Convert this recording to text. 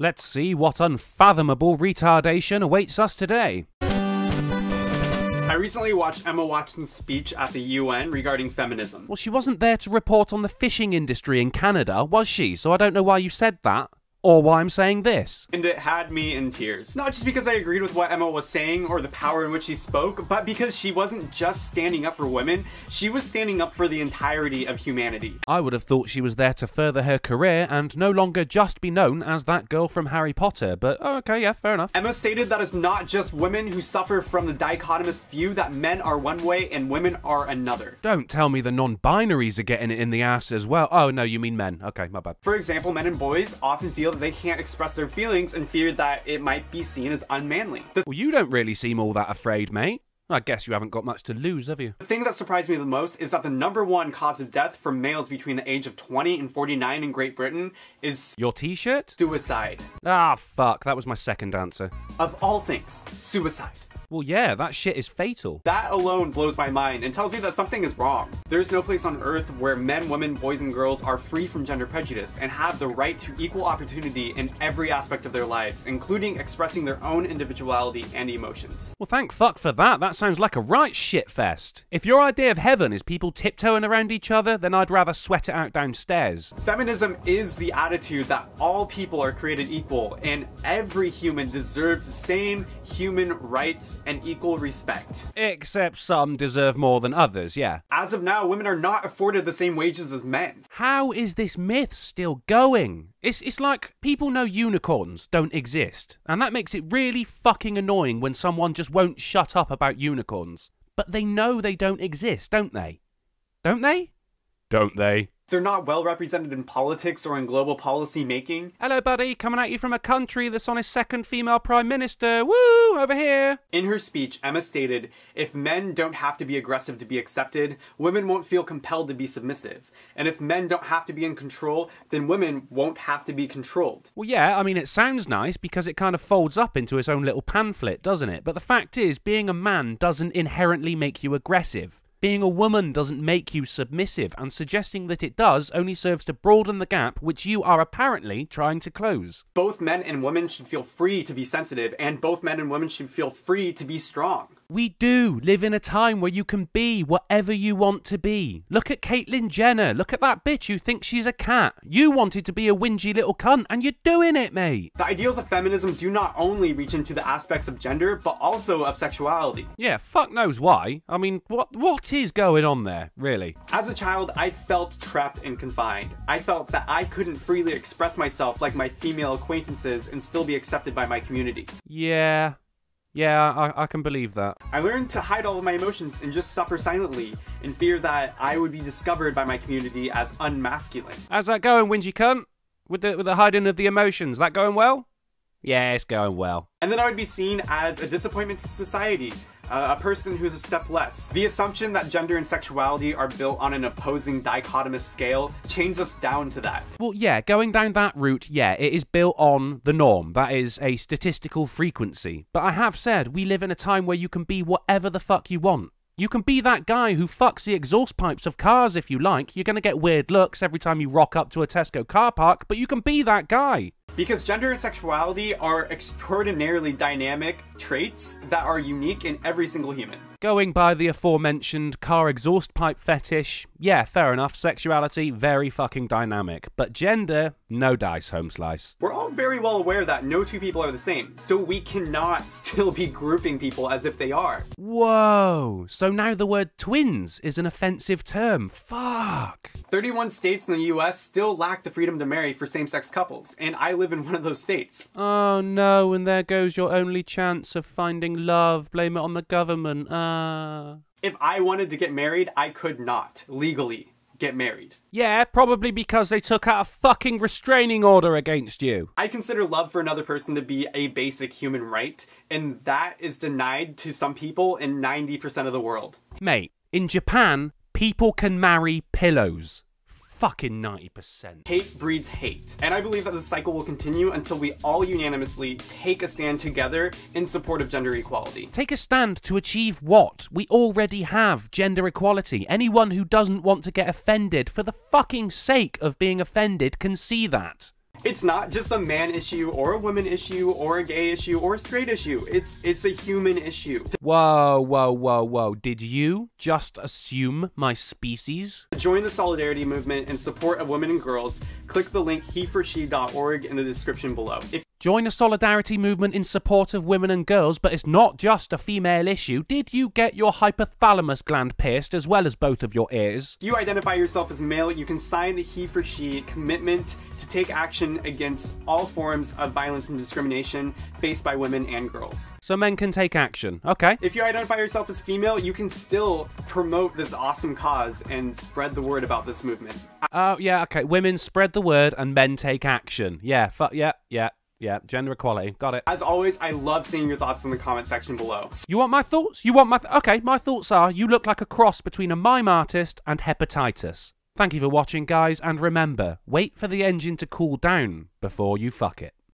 Let's see what unfathomable retardation awaits us today. I recently watched Emma Watson's speech at the UN regarding feminism. Well, she wasn't there to report on the fishing industry in Canada, was she? So I don't know why you said that or why I'm saying this. And it had me in tears. Not just because I agreed with what Emma was saying or the power in which she spoke, but because she wasn't just standing up for women, she was standing up for the entirety of humanity. I would have thought she was there to further her career and no longer just be known as that girl from Harry Potter, but oh, okay, yeah, fair enough. Emma stated that it's not just women who suffer from the dichotomous view that men are one way and women are another. Don't tell me the non-binaries are getting it in the ass as well. Oh, no, you mean men. Okay, my bad. For example, men and boys often feel that they can't express their feelings and fear that it might be seen as unmanly. The Well, you don't really seem all that afraid, mate. I guess you haven't got much to lose, have you? The thing that surprised me the most is that the number one cause of death for males between the age of 20 and 49 in Great Britain is Your t-shirt? suicide. Ah, fuck, that was my second answer. Of all things, suicide. Well, yeah, that shit is fatal. That alone blows my mind and tells me that something is wrong. There's no place on earth where men, women, boys, and girls are free from gender prejudice and have the right to equal opportunity in every aspect of their lives, including expressing their own individuality and emotions. Well, thank fuck for that. That sounds like a right shit fest. If your idea of heaven is people tiptoeing around each other, then I'd rather sweat it out downstairs. Feminism is the attitude that all people are created equal and every human deserves the same human rights and equal respect. Except some deserve more than others, yeah. As of now, women are not afforded the same wages as men. How is this myth still going? It's, it's like people know unicorns don't exist, and that makes it really fucking annoying when someone just won't shut up about unicorns. But they know they don't exist, don't they? Don't they? Don't they? They're not well represented in politics or in global policy making. Hello, buddy, coming at you from a country that's on its second female prime minister. Woo, over here. In her speech, Emma stated, if men don't have to be aggressive to be accepted, women won't feel compelled to be submissive. And if men don't have to be in control, then women won't have to be controlled. Well, yeah, I mean, it sounds nice because it kind of folds up into its own little pamphlet, doesn't it? But the fact is, being a man doesn't inherently make you aggressive. Being a woman doesn't make you submissive, and suggesting that it does only serves to broaden the gap which you are apparently trying to close. Both men and women should feel free to be sensitive, and both men and women should feel free to be strong. We do live in a time where you can be whatever you want to be. Look at Caitlyn Jenner. Look at that bitch who thinks she's a cat. You wanted to be a whingy little cunt, and you're doing it, mate. The ideals of feminism do not only reach into the aspects of gender, but also of sexuality. Yeah, fuck knows why. I mean, what what is going on there, really? As a child, I felt trapped and confined. I felt that I couldn't freely express myself like my female acquaintances and still be accepted by my community. Yeah. Yeah, I, I can believe that. I learned to hide all of my emotions and just suffer silently in fear that I would be discovered by my community as unmasculine. How's that going, whingy cunt? With the with the hiding of the emotions, that going well? Yeah, it's going well. And then I would be seen as a disappointment to society, a person who's a step less. The assumption that gender and sexuality are built on an opposing dichotomous scale chains us down to that. Well, yeah, going down that route, yeah, it is built on the norm. That is a statistical frequency. But I have said we live in a time where you can be whatever the fuck you want. You can be that guy who fucks the exhaust pipes of cars if you like. You're gonna get weird looks every time you rock up to a Tesco car park, but you can be that guy. Because gender and sexuality are extraordinarily dynamic traits that are unique in every single human. Going by the aforementioned car exhaust pipe fetish, yeah, fair enough. Sexuality, very fucking dynamic. But gender, no dice, home slice. We're all very well aware that no two people are the same, so we cannot still be grouping people as if they are. Whoa, so now the word twins is an offensive term. Fuck. 31 states in the US still lack the freedom to marry for same sex couples, and I live in one of those states. Oh no, and there goes your only chance of finding love. Blame it on the government. Ah. If I wanted to get married, I could not, legally, get married. Yeah, probably because they took out a fucking restraining order against you. I consider love for another person to be a basic human right, and that is denied to some people in 90% of the world. Mate, in Japan, people can marry pillows. Fucking 90%. Hate breeds hate. And I believe that this cycle will continue until we all unanimously take a stand together in support of gender equality. Take a stand to achieve what? We already have gender equality. Anyone who doesn't want to get offended for the fucking sake of being offended can see that. It's not just a man issue or a woman issue or a gay issue or a straight issue. It's it's a human issue. Whoa, whoa, whoa, whoa. Did you just assume my species? Join the solidarity movement in support of women and girls, click the link heforshe.org in the description below. If Join a solidarity movement in support of women and girls, but it's not just a female issue. Did you get your hypothalamus gland pierced as well as both of your ears? If you identify yourself as male, you can sign the He for She commitment to take action against all forms of violence and discrimination faced by women and girls. So men can take action. Okay. If you identify yourself as female, you can still promote this awesome cause and spread the word about this movement. Oh, yeah, okay. Women spread the word and men take action. Yeah, fu- yeah, yeah, yeah. Gender equality. Got it. As always, I love seeing your thoughts in the comment section below. You want my thoughts? You want my. Th- okay, my thoughts are you look like a cross between a mime artist and hepatitis. Thank you for watching, guys, and remember wait for the engine to cool down before you fuck it.